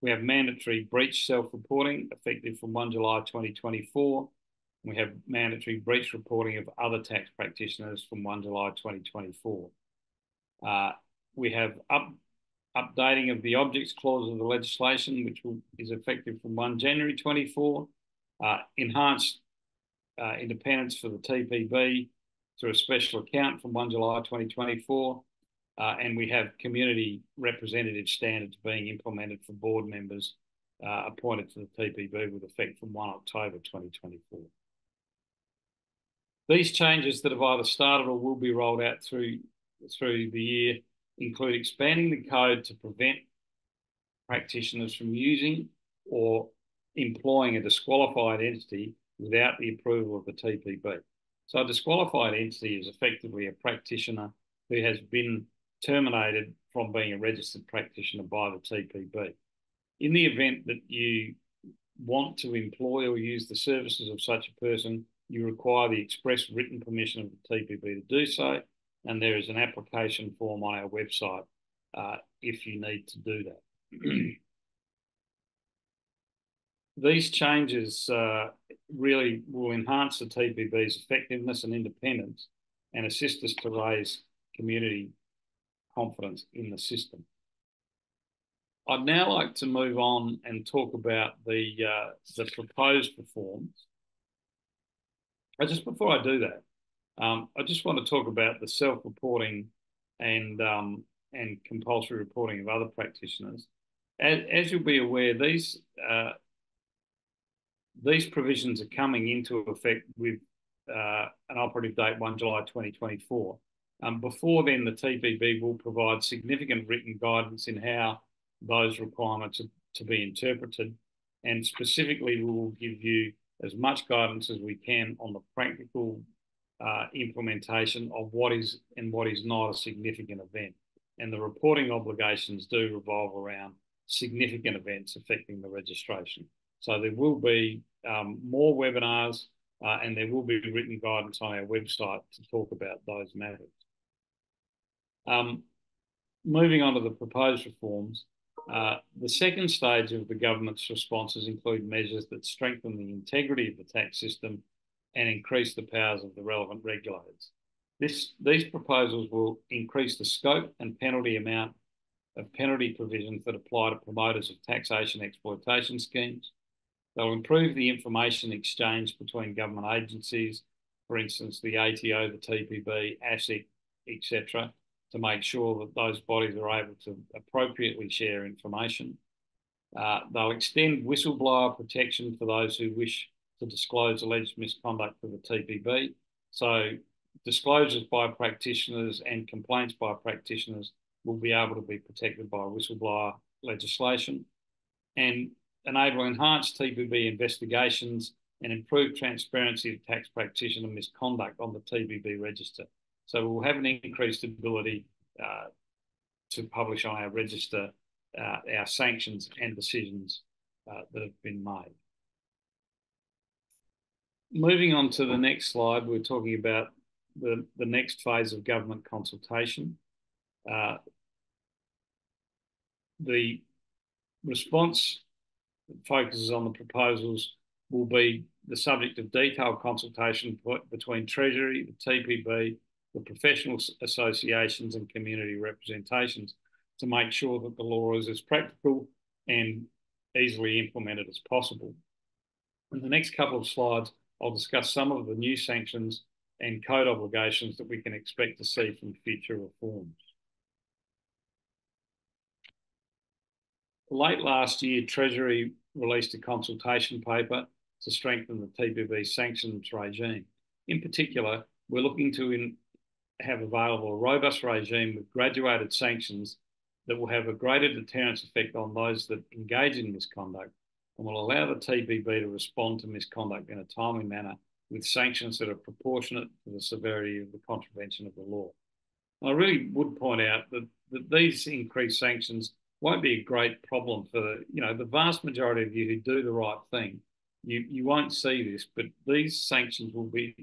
We have mandatory breach self-reporting effective from 1 July 2024. We have mandatory breach reporting of other tax practitioners from 1 July 2024. Uh, we have up, updating of the objects clause of the legislation, which will, is effective from 1 January 24. Uh, enhanced uh, independence for the TPB through a special account from 1 July 2024. Uh, and we have community representative standards being implemented for board members uh, appointed to the TPB with effect from 1 October 2024. These changes that have either started or will be rolled out through, through the year include expanding the code to prevent practitioners from using or employing a disqualified entity without the approval of the TPB. So a disqualified entity is effectively a practitioner who has been terminated from being a registered practitioner by the TPB. In the event that you want to employ or use the services of such a person, you require the express written permission of the TPB to do so, and there is an application form on our website uh, if you need to do that. These changes uh, really will enhance the TPB's effectiveness and independence and assist us to raise community confidence in the system. I'd now like to move on and talk about the uh, the proposed reforms. But just before I do that, um, I just want to talk about the self-reporting and um, and compulsory reporting of other practitioners. As, as you'll be aware, these uh, these provisions are coming into effect with uh, an operative date 1 July 2024. Um, before then, the TPB will provide significant written guidance in how those requirements are to be interpreted, and specifically, we will give you as much guidance as we can on the practical uh, implementation of what is and what is not a significant event. And the reporting obligations do revolve around significant events affecting the registration. So there will be um, more webinars uh, and there will be written guidance on our website to talk about those matters. Um, moving on to the proposed reforms, uh, the second stage of the government's responses include measures that strengthen the integrity of the tax system and increase the powers of the relevant regulators. This, these proposals will increase the scope and penalty amount of penalty provisions that apply to promoters of taxation exploitation schemes. They'll improve the information exchange between government agencies, for instance, the ATO, the TPB, ASIC, etc., to make sure that those bodies are able to appropriately share information. Uh, they'll extend whistleblower protection for those who wish to disclose alleged misconduct to the TPB. So disclosures by practitioners and complaints by practitioners will be able to be protected by whistleblower legislation and enable enhanced TPB investigations and improve transparency of tax practitioner misconduct on the TPB register. So we'll have an increased ability uh, to publish on our register uh, our sanctions and decisions uh, that have been made. Moving on to the next slide, we're talking about the, the next phase of government consultation. Uh, the response that focuses on the proposals will be the subject of detailed consultation between Treasury, the TPB, the professional associations and community representations to make sure that the law is as practical and easily implemented as possible. In the next couple of slides, I'll discuss some of the new sanctions and code obligations that we can expect to see from future reforms. Late last year, Treasury released a consultation paper to strengthen the TPB sanctions regime. In particular, we're looking to in, have available a robust regime with graduated sanctions that will have a greater deterrence effect on those that engage in misconduct and will allow the TPB to respond to misconduct in a timely manner with sanctions that are proportionate to the severity of the contravention of the law. I really would point out that, that these increased sanctions won't be a great problem for the, you know, the vast majority of you who do the right thing. You, you won't see this, but these sanctions will be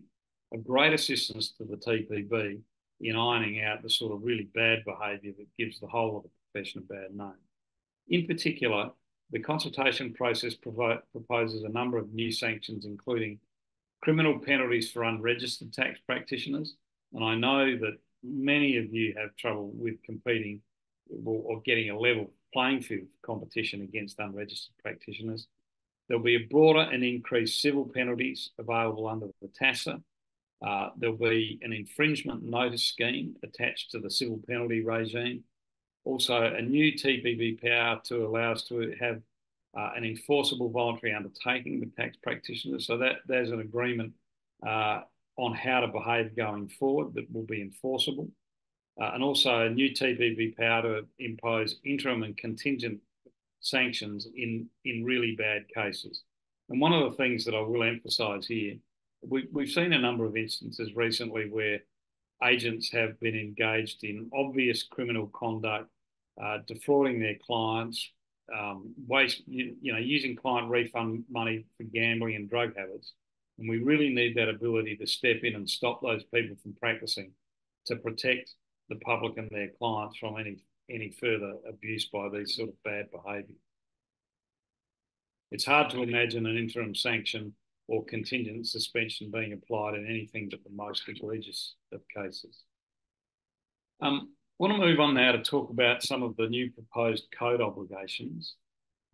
a great assistance to the TPB in ironing out the sort of really bad behaviour that gives the whole of the profession a bad name. In particular, the consultation process proposes a number of new sanctions, including criminal penalties for unregistered tax practitioners. And I know that many of you have trouble with competing or, or getting a level playing field competition against unregistered practitioners. There'll be a broader and increased civil penalties available under the TASA. Uh, there'll be an infringement notice scheme attached to the civil penalty regime. Also, a new TPB power to allow us to have uh, an enforceable voluntary undertaking with tax practitioners. So that there's an agreement uh, on how to behave going forward that will be enforceable. Uh, and also a new TPB power to impose interim and contingent sanctions in, in really bad cases. And one of the things that I will emphasise here, we, we've seen a number of instances recently where agents have been engaged in obvious criminal conduct, uh, defrauding their clients, um, waste, you, you know, using client refund money for gambling and drug habits. And we really need that ability to step in and stop those people from practicing to protect the public and their clients from any any further abuse by these sort of bad behaviour. It's hard to imagine an interim sanction or contingent suspension being applied in anything but the most egregious of cases. Um, want to move on now to talk about some of the new proposed code obligations.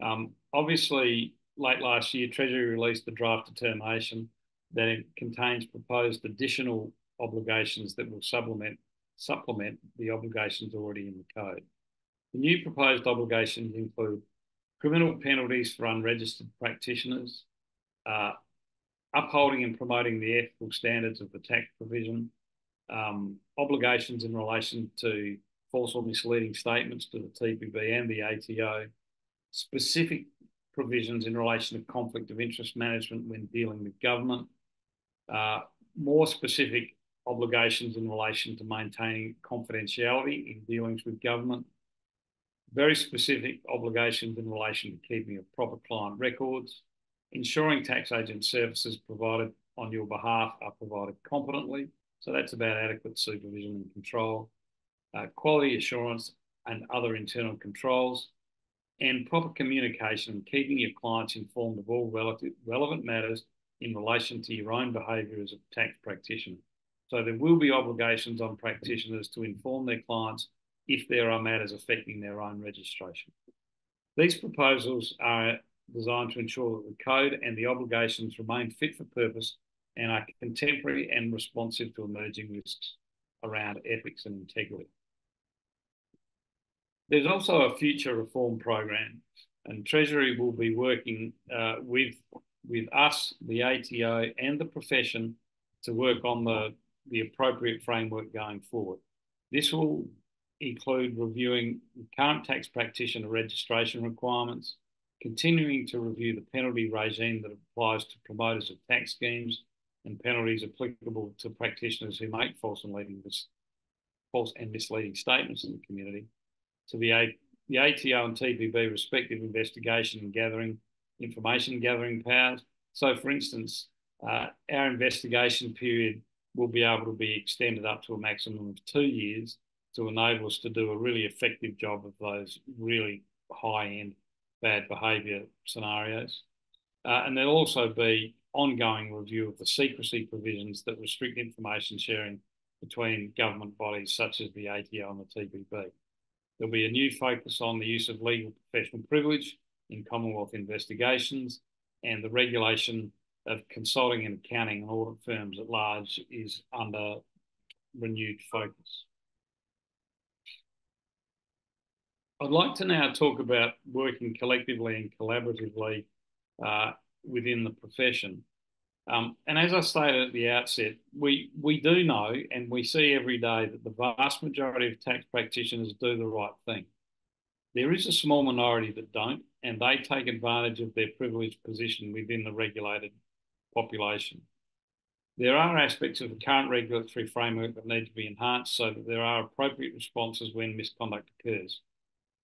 Um, obviously, late last year, Treasury released the draft determination that it contains proposed additional obligations that will supplement supplement the obligations already in the code. The new proposed obligations include criminal penalties for unregistered practitioners, uh, upholding and promoting the ethical standards of the tax provision, um, obligations in relation to false or misleading statements to the TPB and the ATO, specific provisions in relation to conflict of interest management when dealing with government, uh, more specific obligations in relation to maintaining confidentiality in dealings with government, very specific obligations in relation to keeping of proper client records, ensuring tax agent services provided on your behalf are provided competently. So that's about adequate supervision and control, uh, quality assurance and other internal controls, and proper communication, and keeping your clients informed of all relative, relevant matters in relation to your own behaviour as a tax practitioner. So there will be obligations on practitioners to inform their clients if there are matters affecting their own registration. These proposals are designed to ensure that the code and the obligations remain fit for purpose and are contemporary and responsive to emerging risks around ethics and integrity. There's also a future reform program, and Treasury will be working uh, with, with us, the ATO, and the profession to work on the the appropriate framework going forward. This will include reviewing current tax practitioner registration requirements, continuing to review the penalty regime that applies to promoters of tax schemes and penalties applicable to practitioners who make false and, leading, false and misleading statements in the community, to the, A, the ATO and TPB respective investigation and gathering, information gathering powers. So, for instance, uh, our investigation period will be able to be extended up to a maximum of two years to enable us to do a really effective job of those really high end bad behaviour scenarios. Uh, and there'll also be ongoing review of the secrecy provisions that restrict information sharing between government bodies such as the ATO and the TPB. There'll be a new focus on the use of legal professional privilege in Commonwealth investigations and the regulation of consulting and accounting and audit firms at large is under renewed focus. I'd like to now talk about working collectively and collaboratively uh, within the profession. Um, and as I stated at the outset, we, we do know and we see every day that the vast majority of tax practitioners do the right thing. There is a small minority that don't, and they take advantage of their privileged position within the regulated population. There are aspects of the current regulatory framework that need to be enhanced so that there are appropriate responses when misconduct occurs.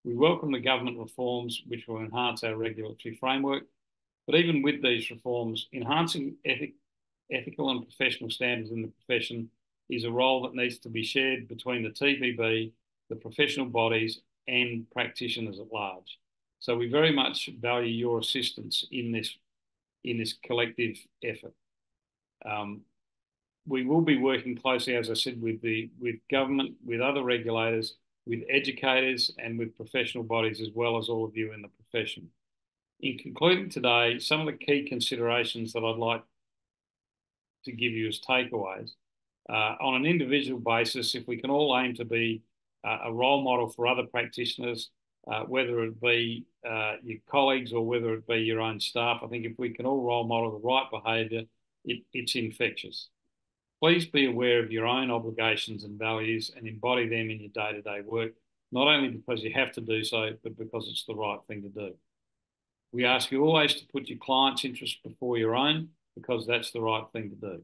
We welcome the government reforms which will enhance our regulatory framework, but even with these reforms, enhancing ethic, ethical and professional standards in the profession is a role that needs to be shared between the TPB, the professional bodies, and practitioners at large. So we very much value your assistance in this in this collective effort. Um, we will be working closely, as I said, with the with government, with other regulators, with educators and with professional bodies as well as all of you in the profession. In concluding today, some of the key considerations that I'd like to give you as takeaways. Uh, on an individual basis, if we can all aim to be uh, a role model for other practitioners, uh, whether it be uh, your colleagues or whether it be your own staff, I think if we can all role model the right behaviour, it, it's infectious. Please be aware of your own obligations and values and embody them in your day to day work, not only because you have to do so, but because it's the right thing to do. We ask you always to put your client's interests before your own because that's the right thing to do.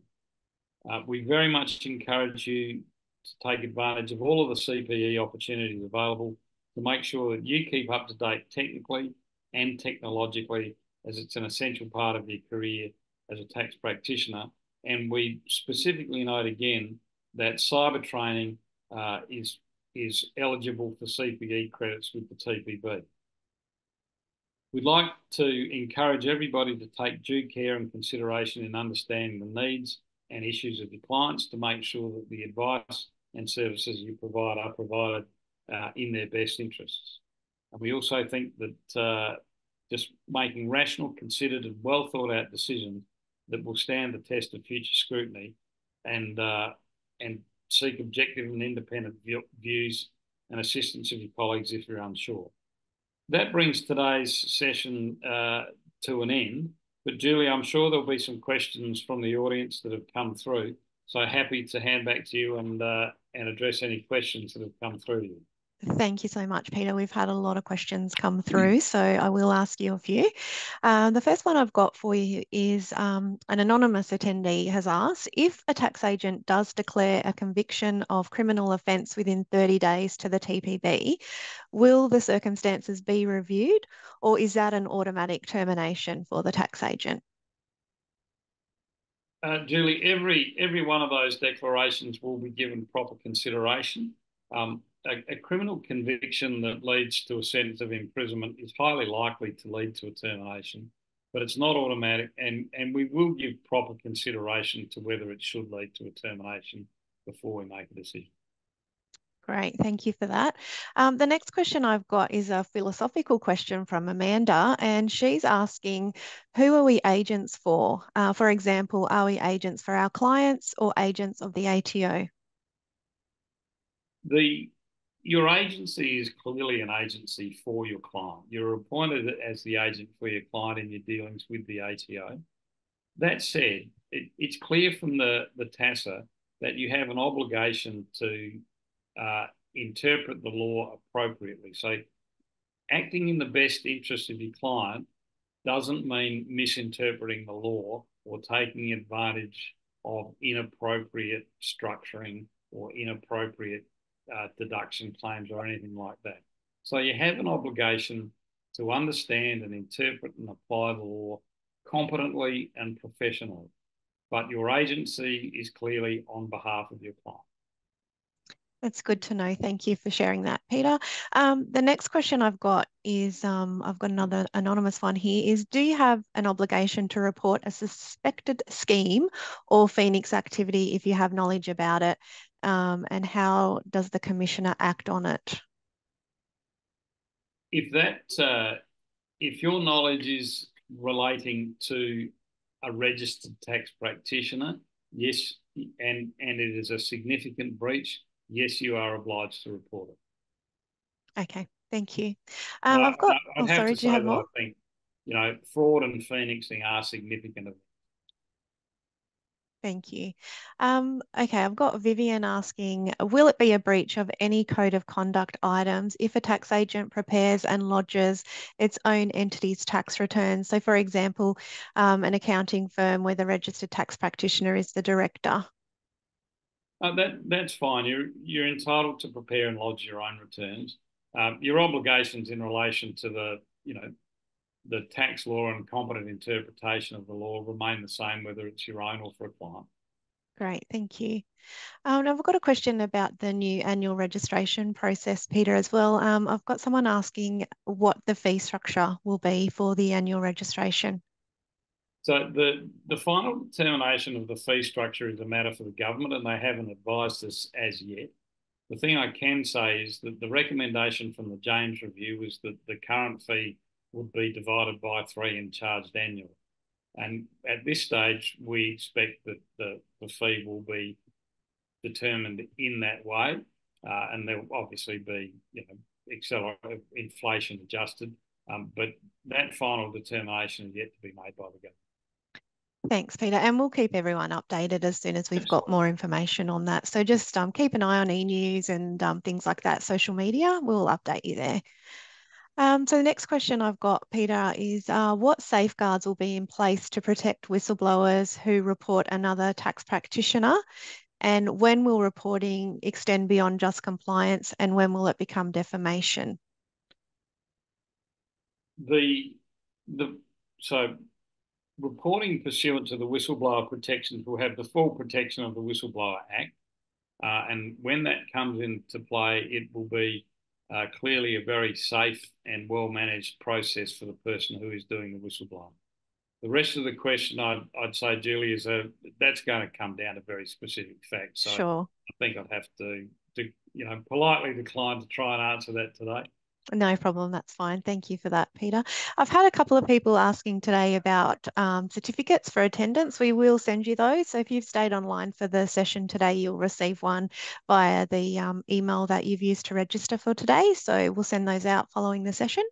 Uh, we very much encourage you to take advantage of all of the CPE opportunities available to make sure that you keep up to date technically and technologically as it's an essential part of your career as a tax practitioner and we specifically note again that cyber training uh, is, is eligible for CPE credits with the TPB. We'd like to encourage everybody to take due care and consideration in understanding the needs and issues of your clients to make sure that the advice and services you provide are provided uh, in their best interests. And we also think that uh, just making rational, considered, and well thought out decisions that will stand the test of future scrutiny and uh, and seek objective and independent views and assistance of your colleagues if you're unsure. That brings today's session uh, to an end. But Julie, I'm sure there'll be some questions from the audience that have come through. So happy to hand back to you and uh, and address any questions that have come through you. Thank you so much, Peter. We've had a lot of questions come through, so I will ask you a few. Uh, the first one I've got for you is um, an anonymous attendee has asked if a tax agent does declare a conviction of criminal offence within 30 days to the TPB, will the circumstances be reviewed or is that an automatic termination for the tax agent? Uh, Julie, every every one of those declarations will be given proper consideration. Um, a, a, criminal conviction that leads to a sentence of imprisonment is highly likely to lead to a termination, but it's not automatic, and, and we will give proper consideration to whether it should lead to a termination before we make a decision. Great, thank you for that. Um, the next question I've got is a philosophical question from Amanda, and she's asking, who are we agents for? Uh, for example, are we agents for our clients or agents of the ATO? The your agency is clearly an agency for your client. You're appointed as the agent for your client in your dealings with the ATO. That said, it, it's clear from the, the TASA that you have an obligation to uh, interpret the law appropriately. So, acting in the best interest of your client doesn't mean misinterpreting the law or taking advantage of inappropriate structuring or inappropriate uh, deduction claims or anything like that. So you have an obligation to understand and interpret and apply the law competently and professionally. But your agency is clearly on behalf of your client. That's good to know. Thank you for sharing that, Peter. Um, the next question I've got is um, I've got another anonymous one here is do you have an obligation to report a suspected scheme or Phoenix activity if you have knowledge about it? Um, and how does the commissioner act on it? If that, uh, if your knowledge is relating to a registered tax practitioner, yes, and, and it is a significant breach, yes, you are obliged to report it. Okay, thank you. Um, I've got. I'd oh, sorry, do you have more? I think you know fraud and phoenixing are significant. Thank you. Um, okay, I've got Vivian asking, will it be a breach of any code of conduct items if a tax agent prepares and lodges its own entity's tax returns? So for example, um, an accounting firm where the registered tax practitioner is the director. Uh, that that's fine. You're you're entitled to prepare and lodge your own returns. Um, your obligations in relation to the you know the tax law and competent interpretation of the law remain the same whether it's your own or for a client. Great, thank you. Um, I've got a question about the new annual registration process, Peter, as well. Um, I've got someone asking what the fee structure will be for the annual registration. So the, the final determination of the fee structure is a matter for the government and they haven't advised us as yet. The thing I can say is that the recommendation from the James Review was that the current fee would be divided by three and charged annually. And at this stage, we expect that the, the fee will be determined in that way. Uh, and there'll obviously be, you know, accelerated inflation adjusted. Um, but that final determination is yet to be made by the government. Thanks, Peter. And we'll keep everyone updated as soon as we've got more information on that. So just um, keep an eye on e-news and um, things like that, social media. We'll update you there. Um, so the next question I've got, Peter, is uh, what safeguards will be in place to protect whistleblowers who report another tax practitioner? And when will reporting extend beyond just compliance and when will it become defamation? The, the, so reporting pursuant to the Whistleblower Protections will have the full protection of the Whistleblower Act. Uh, and when that comes into play, it will be uh, clearly a very safe and well managed process for the person who is doing the whistleblowing. The rest of the question, I'd, I'd say, Julie, is a, that's going to come down to very specific facts. So sure. I think I'd have to, to, you know, politely decline to try and answer that today. No problem, that's fine. Thank you for that, Peter. I've had a couple of people asking today about um, certificates for attendance. We will send you those. So if you've stayed online for the session today, you'll receive one via the um, email that you've used to register for today. So we'll send those out following the session.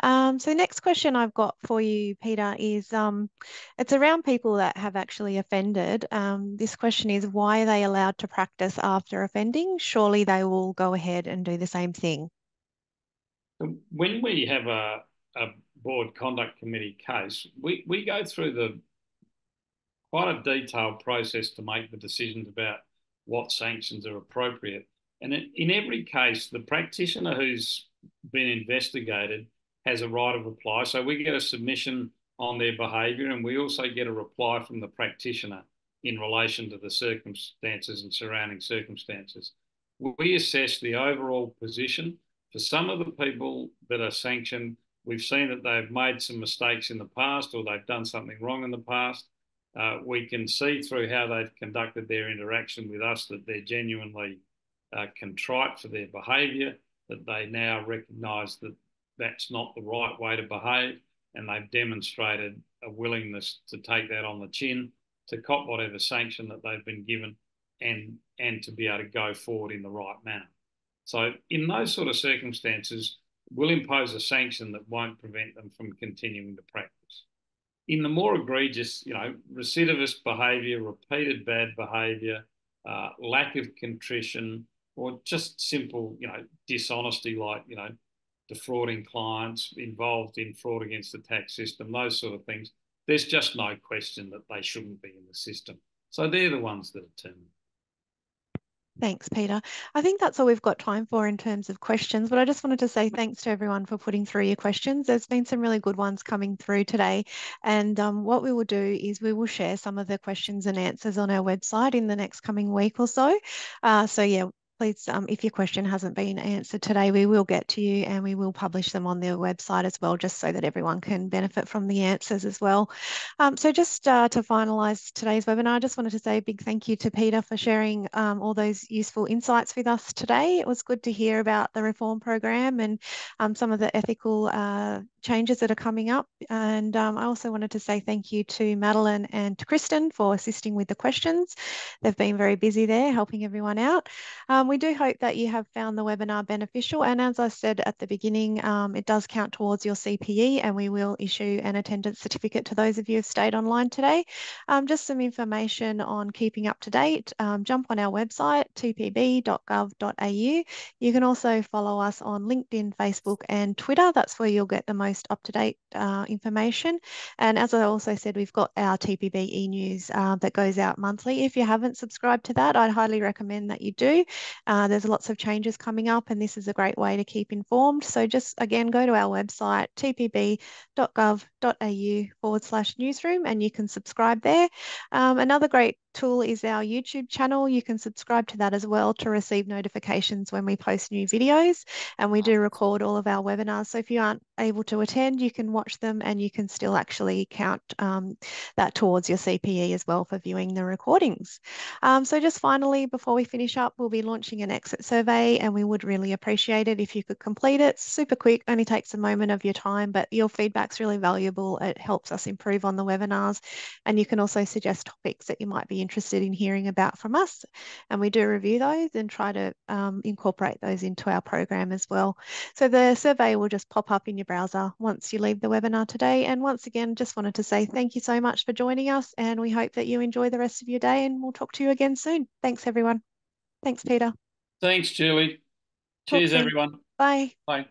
Um, so next question I've got for you, Peter, is um, it's around people that have actually offended. Um, this question is why are they allowed to practice after offending? Surely they will go ahead and do the same thing. When we have a, a board conduct committee case, we, we go through the quite a detailed process to make the decisions about what sanctions are appropriate. And in, in every case, the practitioner who's been investigated has a right of reply. So we get a submission on their behaviour, and we also get a reply from the practitioner in relation to the circumstances and surrounding circumstances. We assess the overall position for some of the people that are sanctioned, we've seen that they've made some mistakes in the past or they've done something wrong in the past. Uh, we can see through how they've conducted their interaction with us that they're genuinely uh, contrite for their behaviour, that they now recognise that that's not the right way to behave, and they've demonstrated a willingness to take that on the chin, to cop whatever sanction that they've been given, and and to be able to go forward in the right manner. So in those sort of circumstances, we'll impose a sanction that won't prevent them from continuing to practice. In the more egregious, you know, recidivist behaviour, repeated bad behaviour, uh, lack of contrition, or just simple, you know, dishonesty, like you know, defrauding clients, involved in fraud against the tax system, those sort of things. There's just no question that they shouldn't be in the system. So they're the ones that are termed. Thanks, Peter. I think that's all we've got time for in terms of questions, but I just wanted to say thanks to everyone for putting through your questions. There's been some really good ones coming through today. And um, what we will do is we will share some of the questions and answers on our website in the next coming week or so. Uh, so yeah, please, um, if your question hasn't been answered today, we will get to you and we will publish them on the website as well, just so that everyone can benefit from the answers as well. Um, so just uh, to finalise today's webinar, I just wanted to say a big thank you to Peter for sharing um, all those useful insights with us today. It was good to hear about the reform program and um, some of the ethical uh, changes that are coming up. And um, I also wanted to say thank you to Madeline and to Kristen for assisting with the questions. They've been very busy there helping everyone out. Um, we do hope that you have found the webinar beneficial. And as I said at the beginning, um, it does count towards your CPE and we will issue an attendance certificate to those of you who have stayed online today. Um, just some information on keeping up to date. Um, jump on our website, tpb.gov.au. You can also follow us on LinkedIn, Facebook and Twitter. That's where you'll get the most most up-to-date uh, information. And as I also said, we've got our TPB e-news uh, that goes out monthly. If you haven't subscribed to that, I'd highly recommend that you do. Uh, there's lots of changes coming up and this is a great way to keep informed. So just again, go to our website, tpb.gov.au forward slash newsroom and you can subscribe there. Um, another great tool is our YouTube channel. You can subscribe to that as well to receive notifications when we post new videos. And we do record all of our webinars. So if you aren't able to attend, you can watch them and you can still actually count um, that towards your CPE as well for viewing the recordings. Um, so just finally, before we finish up, we'll be launching an exit survey and we would really appreciate it if you could complete it. super quick, only takes a moment of your time, but your feedback's really valuable. It helps us improve on the webinars. And you can also suggest topics that you might be interested in hearing about from us. And we do review those and try to um, incorporate those into our program as well. So the survey will just pop up in your browser once you leave the webinar today. And once again, just wanted to say thank you so much for joining us and we hope that you enjoy the rest of your day and we'll talk to you again soon. Thanks everyone. Thanks, Peter. Thanks, Julie. Cheers, everyone. Bye. Bye.